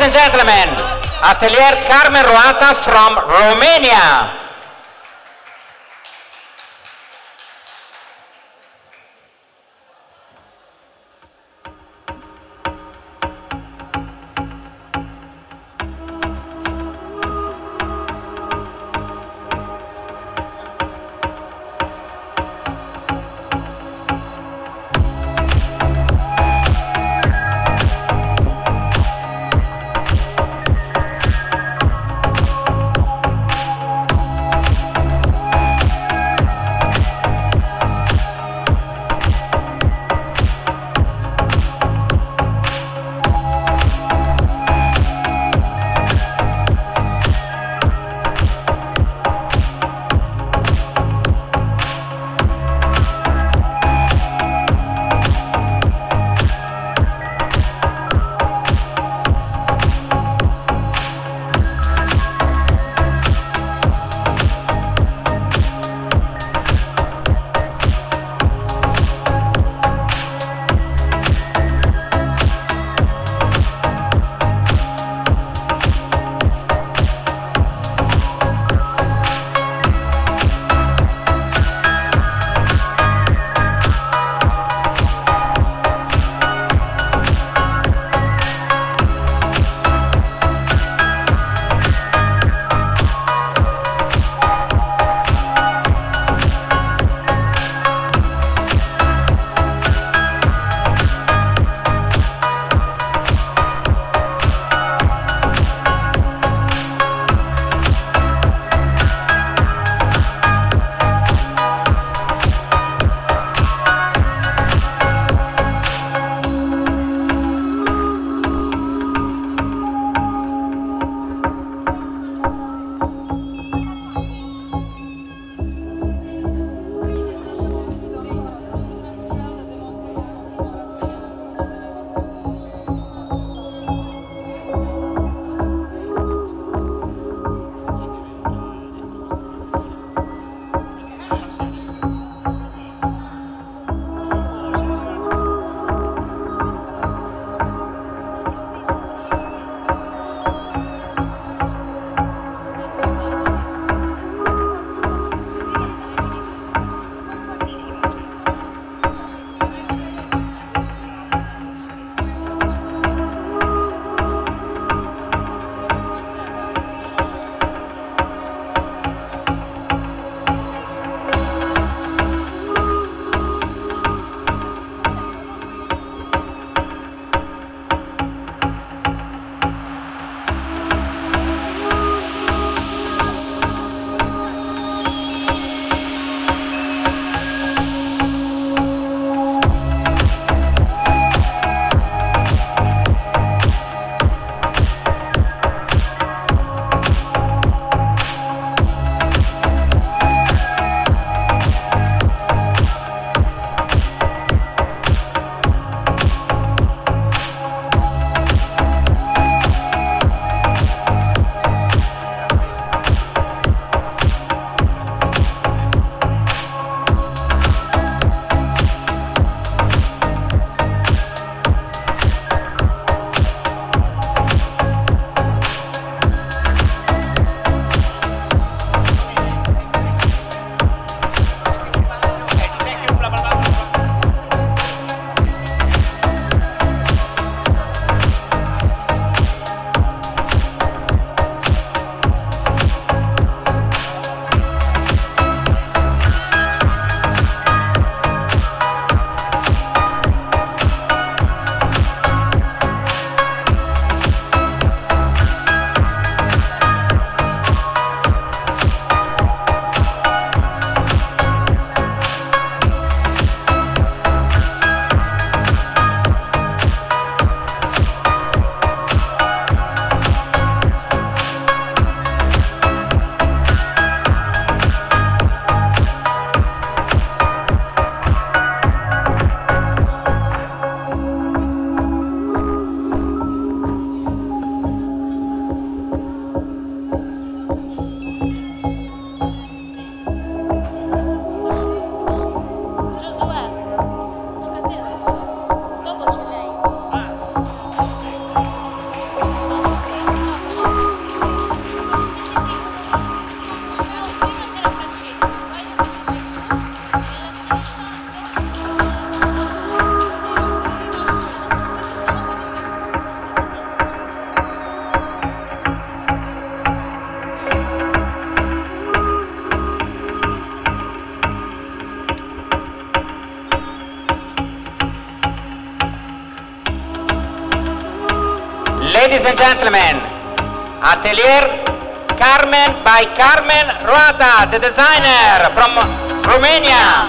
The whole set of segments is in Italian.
and gentlemen, Atelier Carmen Roata from Romania. And gentlemen, Atelier Carmen by Carmen Roata, the designer from Romania.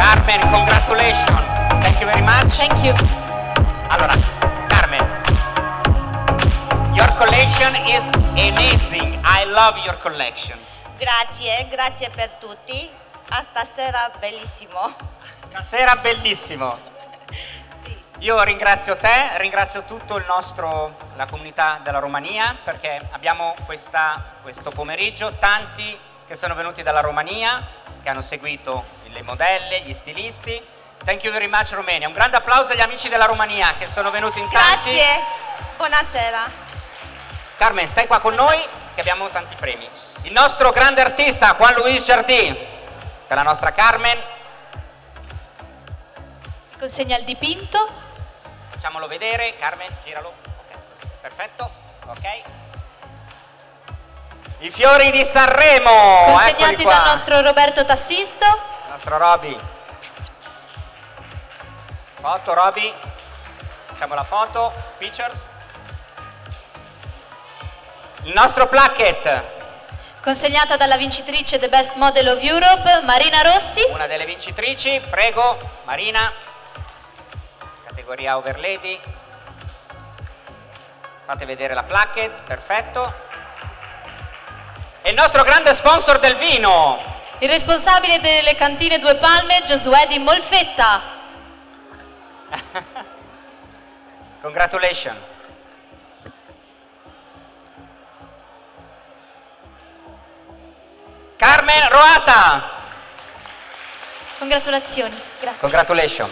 Carmen, congratulations. Thank you very much. Thank you. Allora, Carmen, your collection is amazing. I love your collection. Grazie, grazie per tutti. A stasera bellissimo. Stasera bellissimo. Sì. Io ringrazio te, ringrazio tutto il nostro, la comunità della Romania perché abbiamo questa, questo pomeriggio tanti che sono venuti dalla Romania, che hanno seguito le modelle, gli stilisti. Thank you very much Romania. Un grande applauso agli amici della Romania che sono venuti in tanti. Grazie. Buonasera. Carmen, stai qua con noi che abbiamo tanti premi. Il nostro grande artista Juan Luis Jardí, per la nostra Carmen, Consegna il dipinto. facciamolo vedere. Carmen, giralo. Ok, così, perfetto. Ok. I fiori di Sanremo. Consegnati dal nostro Roberto Tassisto. Il nostro Roby. Foto Roby. Facciamo la foto. Pictures. Il nostro placket. Consegnata dalla vincitrice The Best Model of Europe, Marina Rossi. Una delle vincitrici, prego, Marina, categoria Overlady. Fate vedere la placket, perfetto. E il nostro grande sponsor del vino, Il responsabile delle cantine Due Palme, Giosuè di Molfetta. Congratulations. Carmen Roata, Congratulazioni. Grazie. congratulations.